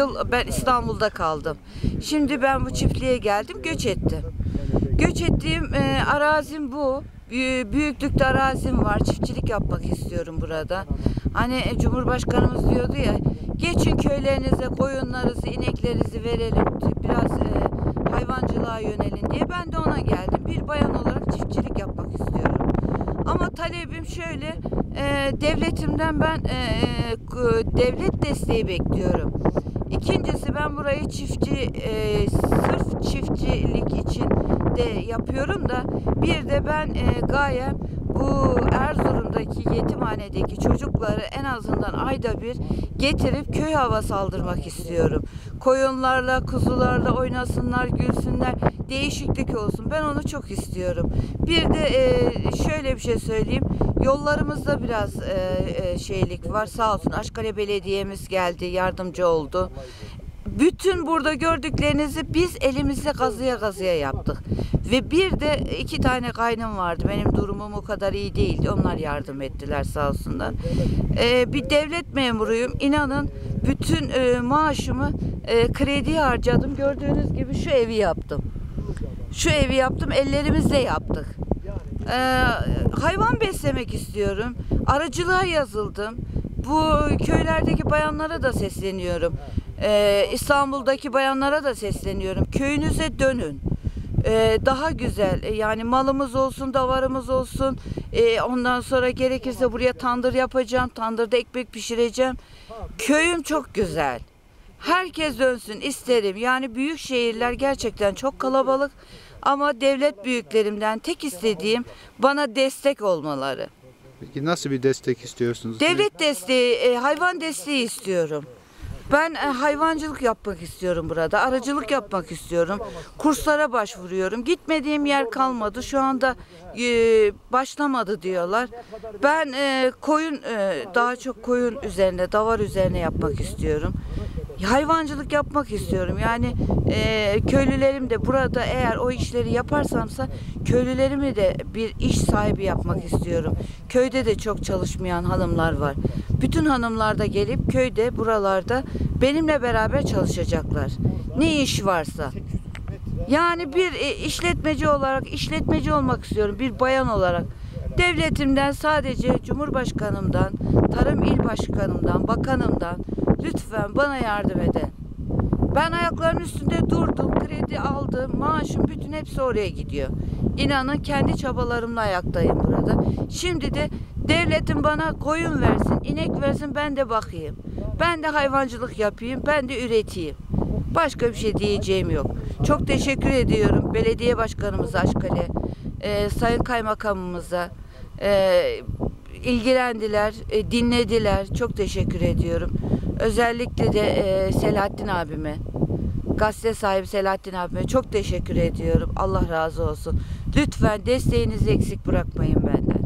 yıl ben İstanbul'da kaldım. Şimdi ben bu çiftliğe geldim, göç ettim. Göç ettiğim e, arazim bu. Büyü- Büyüklükte arazim var. Çiftçilik yapmak istiyorum burada. Hani e, Cumhurbaşkanımız diyordu ya, geçin köylerinize koyunlarınızı, ineklerinizi verelim. Biraz e, hayvancılığa yönelin diye. Ben de ona geldim. Bir bayan olarak çiftçilik yapmak istiyorum. Ama talebim şöyle, e, devletimden ben e, k- devlet desteği bekliyorum. İkincisi ben burayı çiftçi, e, sırf çiftçilik için de yapıyorum da bir de ben e, gayem bu Erzurum'daki yetimhanedeki çocukları en azından ayda bir getirip köy havası aldırmak istiyorum. Koyunlarla, kuzularla oynasınlar, gülsünler, değişiklik olsun. Ben onu çok istiyorum. Bir de e, şöyle bir şey söyleyeyim. Yollarımızda biraz e, e, şeylik var. Sağ olsun Aşkale Belediye'miz geldi, yardımcı oldu. Bütün burada gördüklerinizi biz elimizle kazıya kazıya yaptık. Ve bir de iki tane kaynım vardı. Benim durumum o kadar iyi değildi. Onlar yardım ettiler sağ olsunlar. Ee, bir devlet memuruyum. İnanın bütün e, maaşımı e, krediye harcadım. Gördüğünüz gibi şu evi yaptım. Şu evi yaptım. Ellerimizle yaptık. Ee, hayvan beslemek istiyorum. Aracılığa yazıldım. Bu köylerdeki bayanlara da sesleniyorum. Ee, İstanbul'daki bayanlara da sesleniyorum. Köyünüze dönün. Ee, daha güzel e, yani malımız olsun, davarımız olsun. Ee, ondan sonra gerekirse buraya tandır yapacağım. Tandırda ekmek pişireceğim. Köyüm çok güzel. Herkes dönsün isterim. Yani büyük şehirler gerçekten çok kalabalık. Ama devlet büyüklerimden tek istediğim bana destek olmaları. Peki nasıl bir destek istiyorsunuz? Devlet desteği, e, hayvan desteği istiyorum. Ben e, hayvancılık yapmak istiyorum burada. Aracılık yapmak istiyorum. Kurslara başvuruyorum. Gitmediğim yer kalmadı. Şu anda e, başlamadı diyorlar. Ben e, koyun e, daha çok koyun üzerine, davar üzerine yapmak istiyorum. Hayvancılık yapmak istiyorum. Yani e, köylülerim de burada eğer o işleri yaparsamsa köylülerimi de bir iş sahibi yapmak istiyorum. Köyde de çok çalışmayan hanımlar var. Bütün hanımlar da gelip köyde buralarda benimle beraber çalışacaklar. Ne iş varsa. Yani bir e, işletmeci olarak işletmeci olmak istiyorum bir bayan olarak. Devletimden sadece Cumhurbaşkanımdan, Tarım İl Başkanımdan, Bakanımdan lütfen bana yardım edin. Ben ayaklarının üstünde durdum, kredi aldım, maaşım bütün hepsi oraya gidiyor. İnanın kendi çabalarımla ayaktayım burada. Şimdi de devletin bana koyun versin, inek versin ben de bakayım. Ben de hayvancılık yapayım, ben de üreteyim. Başka bir şey diyeceğim yok. Çok teşekkür ediyorum belediye başkanımıza Aşkale, e, sayın kaymakamımıza. E, ilgilendiler, e, dinlediler. Çok teşekkür ediyorum. Özellikle de e, Selahattin abime, gazete sahibi Selahattin abime çok teşekkür ediyorum. Allah razı olsun. Lütfen desteğinizi eksik bırakmayın benden.